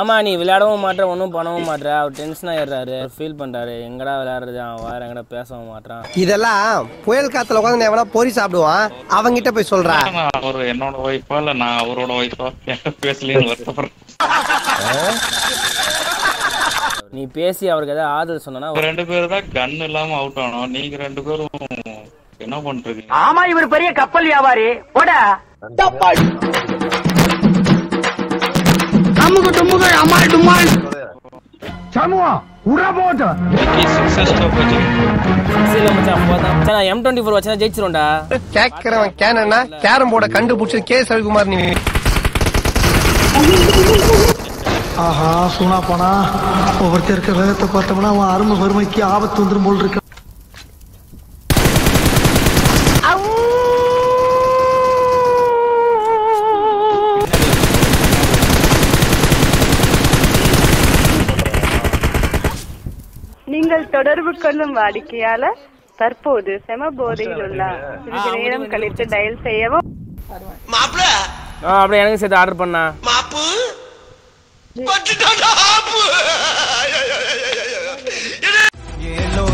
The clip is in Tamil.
ஆமா நீ விளையாடவும் மாட்ற ஒன்றும் பண்ணவும் மாட்ற. அவர் டென்ஷன் ஆயிடுறாரு. ஃபீல் பண்றாரு. எங்கடா விளையாடுறது? அவன் வேற எங்கடா பேசவும் மாட்றான். இதெல்லாம் புயல் காத்துல உட்காந்து எவனா பொறி சாப்பிடுவான் அவங்கிட்ட போய் சொல்றா. நான் அவர் என்னோட ஒய்ஃபா இல்ல நான் அவரோட ஒய்ஃபா பேசலன்னு வருத்தப்படுறேன். நீ பேசி அவருக்கு ஏதாவது ஆறுதல் சொன்னா ரெண்டு பேரும் தான் கன் இல்லாம அவுட் ஆனோம். நீங்க ரெண்டு பேரும் என்ன பண்றீங்க? ஆமா இவர் பெரிய கப்பல் வியாபாரி. போட. அமுகு டுமுகு அமால் டுமால். சரி நான் எம் டுவெண்ட்டி ஃபோர் வச்சா ஜெயிச்சிரும்டா கேக்குறவன் கேனா கேரம் போர்டை கண்டுபிடிச்சு கே ரவிக்குமார் நீ. ஆஹா சூனா போனா ஒவ்வொருத்தர் இருக்க வேகத்தை பார்த்தோம்னா அவன் அருமை வறுமைக்கு ஆபத்து வந்துரும் போல் இருக்கு. நீங்கள் தொடர்பு கொள்ளும் வாடிக்கையாளர் தற்போது செம போதையில் உள்ளார் சிறிது நேரம் கழித்து டயல் செய்யவும். மாப்பிள! அப்படியே எனக்கு சேர்த்து ஆர்டர் பண்ணா. மாப்பு! ஏலோ